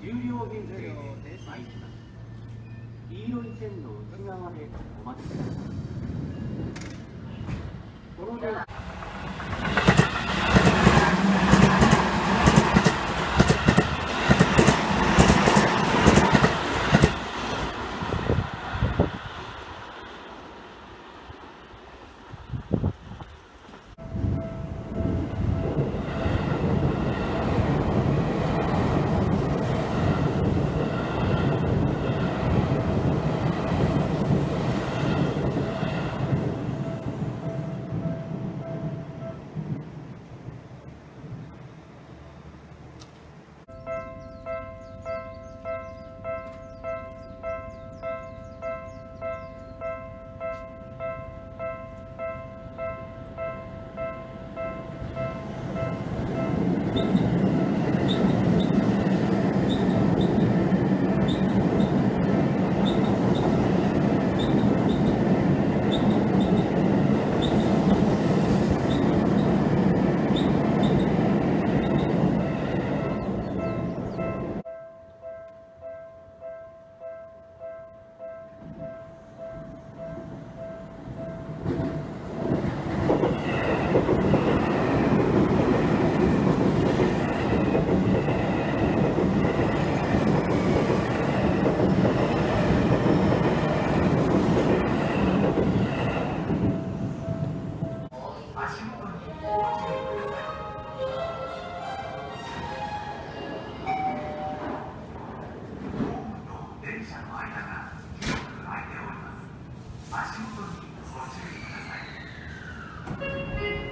有料限定で参ります黄色い線の内側でお待ちくださいこの電車の間が広く空いております。足元にご注意ください